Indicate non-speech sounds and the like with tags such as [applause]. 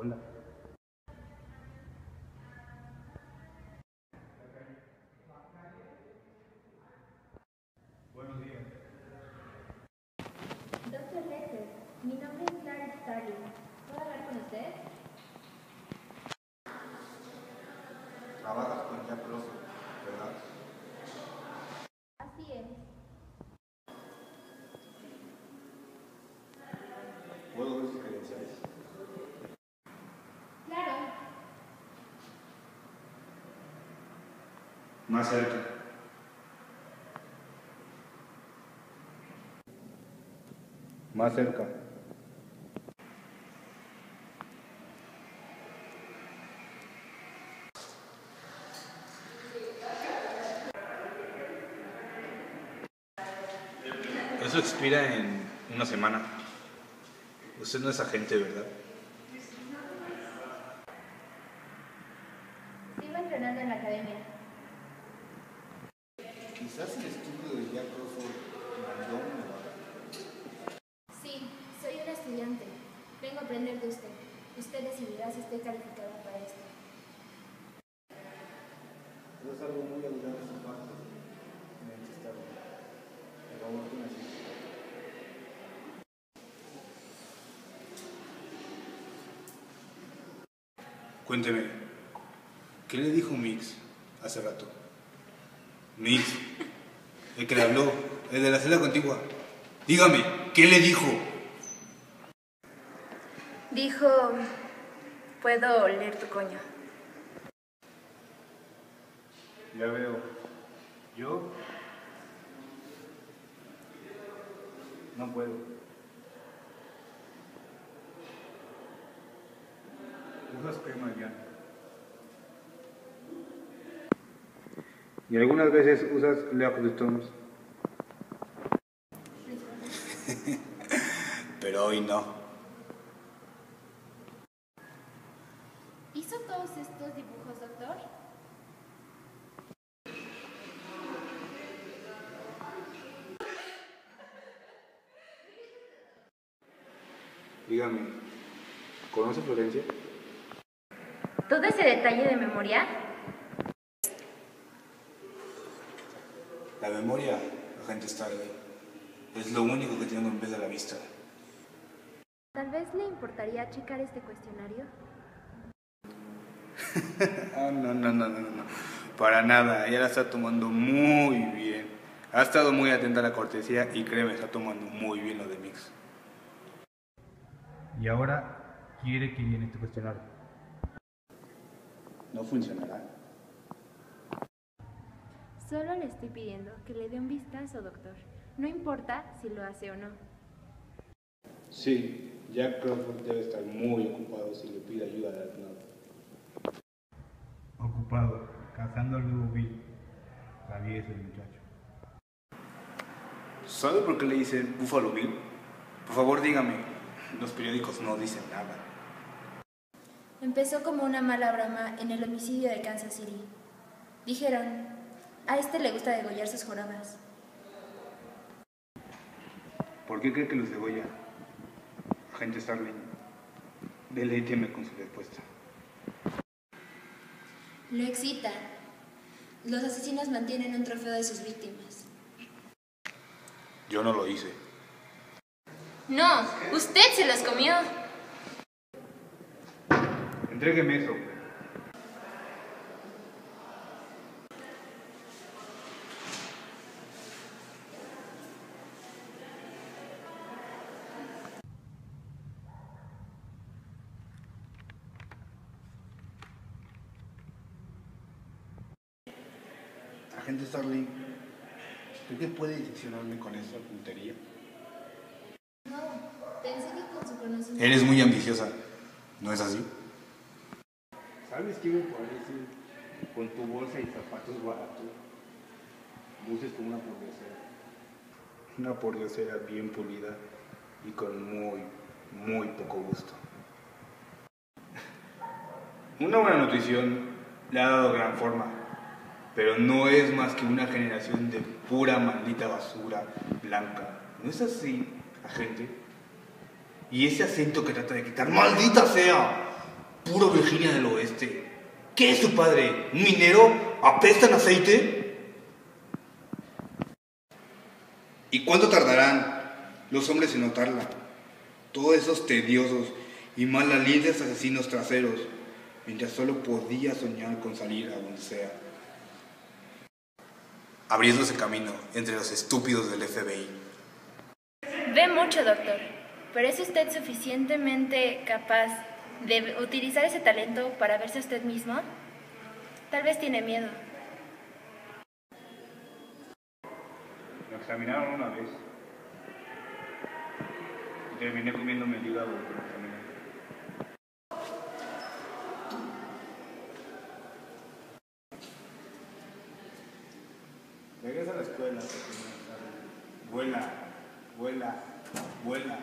Hola. Buenos días. Doctor Lester, mi nombre es Clara Starling. ¿Puedo hablar con usted? Trabajas con Jack Russell, ¿verdad? Así es. ¿Puedo ver sus credenciales? Claro. Más cerca. Más cerca. Eso expira en una semana. Usted no es agente, ¿verdad? Sigo entrenando en la academia. Quizás el estudio de Jack Russell mandó un Sí, soy una estudiante. Vengo a aprender de usted. Usted decidirá si estoy calificada para esto. Eso es algo muy ayudante de su parte. Necesita estarlo. Por favor, tú me Cuénteme, ¿qué le dijo Mix hace rato? Mix, el que le habló, el de la celda contigua. Dígame, ¿qué le dijo? Dijo, puedo oler tu coño. Ya veo. ¿Yo? No puedo. Usas crema ya. Y algunas veces usas Stones. [laughs] Pero hoy no. ¿Hizo todos estos dibujos, doctor? Dígame, ¿conoce Florencia? ¿Todo ese detalle de memoria? La memoria, agente Stargate, es lo único que tengo en vez de la vista. Tal vez le importaría checar este cuestionario. [laughs] Ah, no, no, no, no, no. Para nada, ella la está tomando muy bien. Ha estado muy atenta a la cortesía y créeme, está tomando muy bien lo de Mix. Y ahora quiere que llene este cuestionario. No funcionará. Solo le estoy pidiendo que le dé un vistazo, doctor. No importa si lo hace o no. Sí, Jack Crawford debe estar muy ocupado si le pide ayuda al Arnaldo. Ocupado, cazando al nuevo Bill. Sabía ese muchacho. ¿Sabe por qué le dicen Buffalo Bill? Por favor, dígame. Los periódicos no dicen nada. Empezó como una mala broma en el homicidio de Kansas City. Dijeron, a este le gusta degollar sus jorobas. ¿Por qué cree que los degolla? Agente Starling, deleíteme con su respuesta. Lo excita. Los asesinos mantienen un trofeo de sus víctimas. Yo no lo hice. No, usted se los comió. Entrégueme eso. Agente Starling, ¿cree que puede diseccionarme con esa puntería? No, pensé que con su conocimiento... Eres muy ambiciosa, ¿no es así? ¿Sabes qué me parece? Con tu bolsa y zapatos baratos, luces como una pordiosera. Una pordiosera bien pulida y con muy, muy poco gusto. Una buena nutrición le ha dado gran forma, pero no es más que una generación de pura maldita basura blanca. ¿No es así, agente? Y ese acento que trata de quitar, ¡maldita sea! Puro Virginia del Oeste. ¿Qué es su padre? ¿Un minero? ¿Apesta en aceite? ¿Y cuánto tardarán los hombres en notarla? Todos esos tediosos y malalientes asesinos traseros, mientras solo podía soñar con salir a donde sea. Abriéndose camino entre los estúpidos del FBI. Ve mucho, doctor, pero ¿es usted suficientemente capaz de utilizar ese talento para verse usted mismo? Tal vez tiene miedo. Me examinaron una vez. Y terminé comiéndome el hígado por examinar. Regresa a la escuela. Vuela, vuela, vuela.